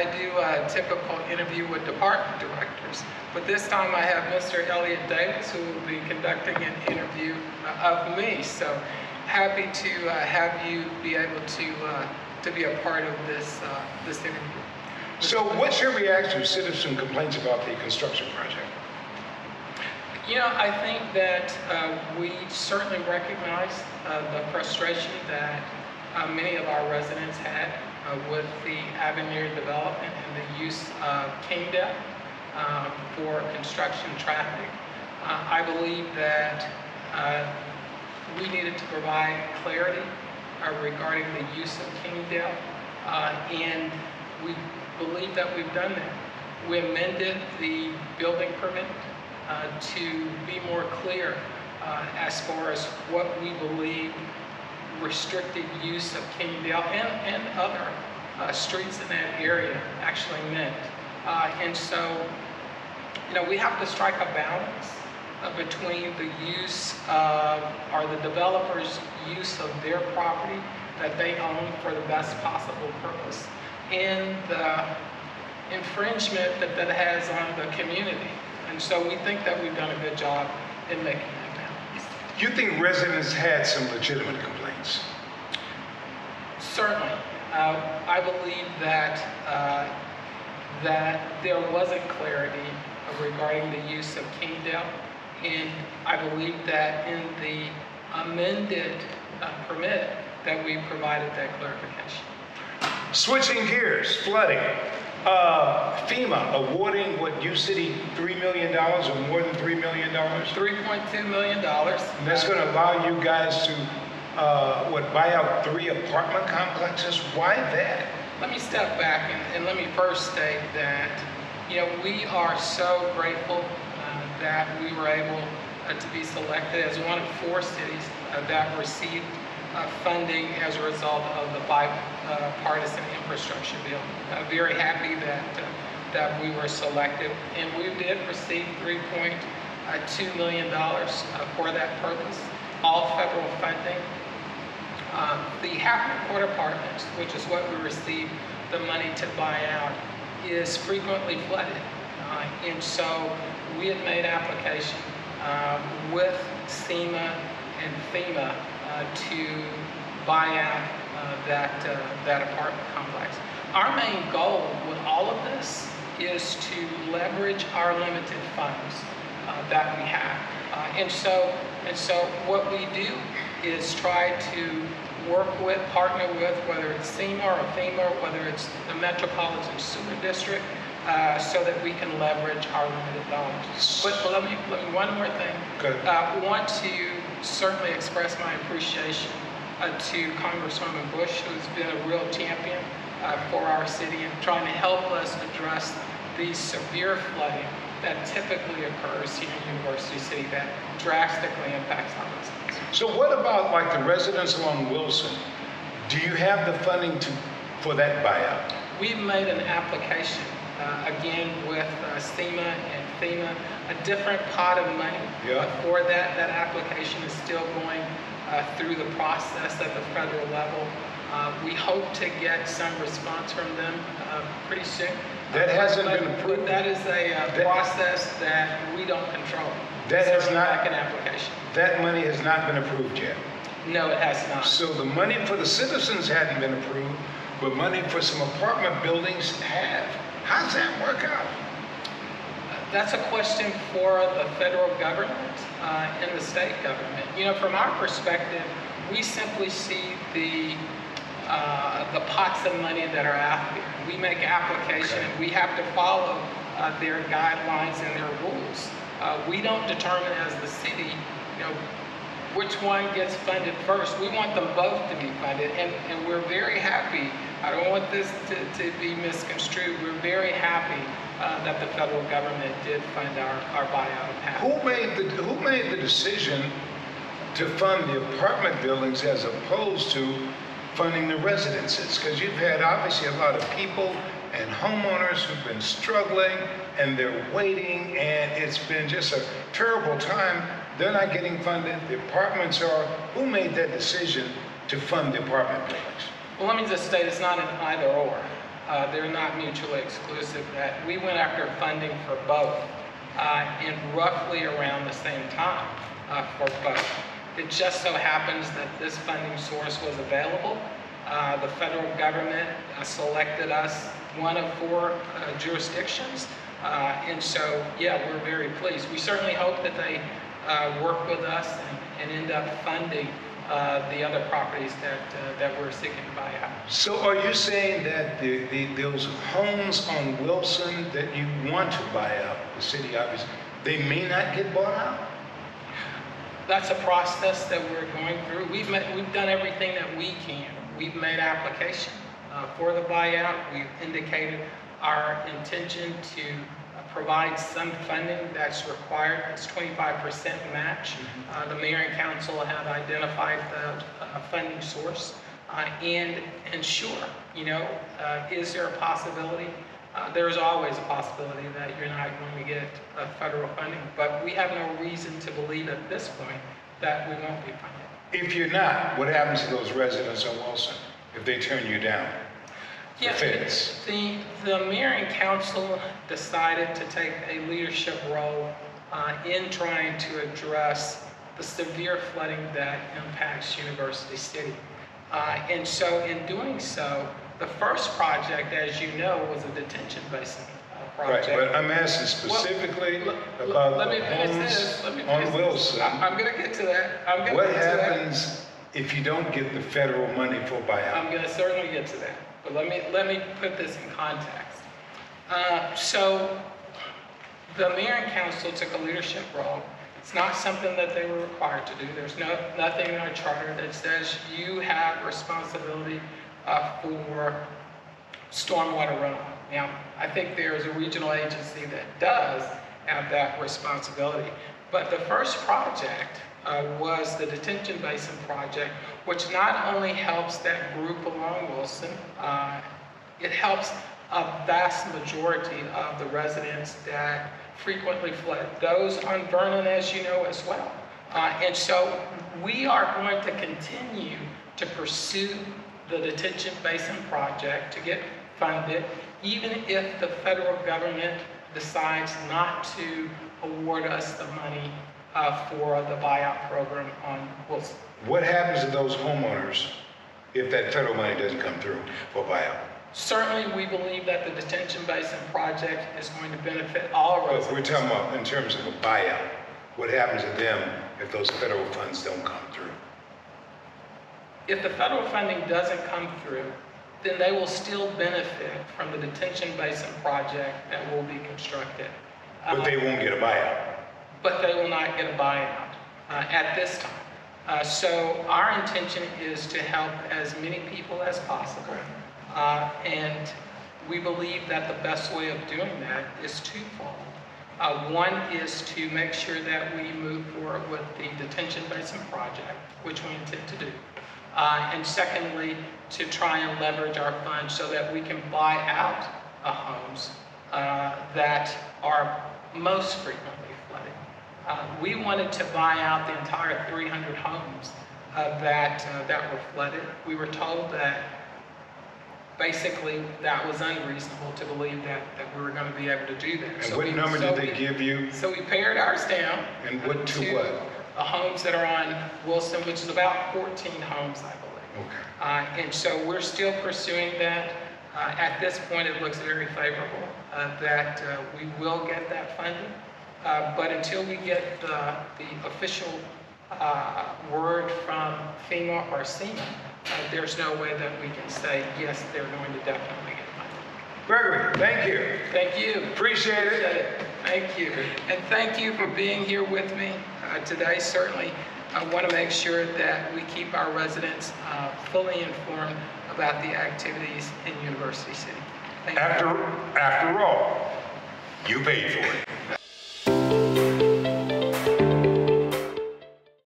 I do a typical interview with department directors. But this time I have Mr. Elliott Davis who will be conducting an interview uh, of me. So happy to uh, have you be able to, uh, to be a part of this, uh, this interview. So what's your reaction to citizen complaints about the construction project? You know, I think that uh, we certainly recognize uh, the frustration that uh, many of our residents had with the Avenir development and the use of Kingdel uh, for construction traffic. Uh, I believe that uh, we needed to provide clarity uh, regarding the use of Kingdel, uh, and we believe that we've done that. We amended the building permit uh, to be more clear uh, as far as what we believe restricted use of Kingdel and, and other uh, streets in that area actually meant. Uh, and so, you know, we have to strike a balance uh, between the use of, or the developer's use of their property that they own for the best possible purpose and the infringement that that has on the community. And so we think that we've done a good job in making that balance. You think residents had some legitimate complaints? Certainly, uh, I believe that, uh, that there wasn't clarity regarding the use of Kingdel. And I believe that in the amended uh, permit that we provided that clarification. Switching gears, flooding. Uh, FEMA awarding what U City $3 million or more than $3 million? $3.2 million. And that's going to allow you guys to, uh, what, buy out three apartment complexes? Why that? Let me step back and, and let me first state that, you know, we are so grateful uh, that we were able uh, to be selected as one of four cities uh, that received uh, funding as a result of the bipartisan infrastructure bill. Uh, very happy that that we were selected, and we did receive 3.2 million dollars for that purpose, all federal funding. Um, the Hackman Court Apartments, which is what we received the money to buy out, is frequently flooded. Uh, and so we had made application uh, with SEMA and FEMA uh, to buy out uh, that, uh, that apartment complex. Our main goal with all of this is to leverage our limited funds uh, that we have. And so, and so what we do is try to work with, partner with, whether it's SEMA or FEMA, whether it's the Metropolitan Sewer District, uh, so that we can leverage our limited dollars. But, let me, let me, one more thing. Good. Uh, want to certainly express my appreciation uh, to Congresswoman Bush, who's been a real champion uh, for our city and trying to help us address the severe flooding that typically occurs here in University City that drastically impacts our residents. So what about like the residents along Wilson? Do you have the funding to, for that buyout? We've made an application, uh, again, with uh, SEMA and FEMA, a different pot of money Yeah. for that. That application is still going uh, through the process at the federal level. Uh, we hope to get some response from them uh, pretty soon. That Uh, hasn't but- been approved? That is a uh, That- process that we don't control. That has not- back an application. That money has not been approved yet. No, it has not. So the money for the citizens hadn't been approved, but money for some apartment buildings have. How's that work out? That's a question for the federal government uh, and the state government. You know, from our perspective, we simply see the uh, the pots of money that are out there. We make application, Okay. and we have to follow uh, their guidelines and their rules. Uh, we don't determine as the city, you know, which one gets funded first. We want them both to be funded, and, and we're very happy. I don't want this to, to be misconstrued. We're very happy uh, that the federal government did fund our, our buyout of half. Who made the, who made the decision to fund the apartment buildings as opposed to funding the residences? Because you've had obviously a lot of people and homeowners who've been struggling and they're waiting and it's been just a terrible time. They're not getting funded, the apartments are. Who made that decision to fund the apartment buildings? Well, let me just state it's not an either or. Uh, They're not mutually exclusive, that we went after funding for both uh, in roughly around the same time uh, for both. It just so happens that this funding source was available. Uh, The federal government uh, selected us one of four uh, jurisdictions. Uh, And so, yeah, we're very pleased. We certainly hope that they uh, work with us and- and end up funding uh, the other properties that, that we're seeking to buy out. So are you saying that the, the, those homes on Wilson that you want to buy out, the city obviously, they may not get bought out? That's a process that we're going through. We've met, we've done everything that we can. We've made application uh, for the buyout. We've indicated our intention to uh, provide some funding that's required. It's 25% match. Uh, The mayor and council have identified the uh, funding source. uh, And ensure, you know, uh, is there a possibility? Uh, There is always a possibility that you're not going to get uh, federal funding, but we have no reason to believe at this point that we won't be funded. If you're not, what happens to those residents on Wilson if they turn you down? The Yeah. The, the mayor and council decided to take a leadership role uh, in trying to address the severe flooding that impacts University City. Uh, And so in doing so, the first project, as you know, was a detention basin uh, Right, project. but I'm asking specifically let- about let me the finish homes this. Let me on finish this. Wilson. I- I'm gonna get to that. I'm gonna What get to that. happens if you don't get the federal money for? I'm going to certainly get to that, but let me, let me put this in context. Uh, So the mayor and council took a leadership role. It's not something that they were required to do. There's no, nothing in our charter that says you have responsibility uh, for stormwater runoff. Now, I think there is a regional agency that does have that responsibility. But the first project uh, was the detention basin project, which not only helps that group along Wilson, uh, it helps a vast majority of the residents that frequently flood. Those on Vernon, as you know, as well. Uh, And so we are going to continue to pursue the detention basin project to get funded, even if the federal government decides not to award us the money uh, for the buyout program on Wilson. What happens to those homeowners if that federal money doesn't come through for buyout? Certainly, we believe that the detention basin project is going to benefit all But residents. we're talking about in terms of a buyout. What happens to them if those federal funds don't come through? If the federal funding doesn't come through, then they will still benefit from the detention basin project that will be constructed. But they won't get a buyout. but they will not get a buyout uh, at this time. Uh, So our intention is to help as many people as possible. Uh, And we believe that the best way of doing that is twofold. Uh, One is to make sure that we move forward with the detention basin project, which we intend to do. Uh, And secondly, to try and leverage our funds so that we can buy out uh, homes uh, that are most frequently flooded. Uh, We wanted to buy out the entire 300 homes uh, that, uh, that were flooded. We were told that basically that was unreasonable to believe that, that we were going to be able to do that. And So what we- number so did they we- give you? So we pared ours down. And what to what? The homes that are on Wilson, which is about 14 homes, I believe. Okay. Uh, And so we're still pursuing that. Uh, At this point, it looks very favorable uh, that uh, we will get that funding. Uh, But until we get the, the official uh, word from FEMA or SEMA, uh, there's no way that we can say, yes, they're going to definitely get funding. Gregory, thank you. Thank you. Appreciate it. Appreciate it. Thank you. And thank you for being here with me uh, today. Certainly, I want to make sure that we keep our residents uh, fully informed about the activities in University City. Thank you. After, after all, you paid for it.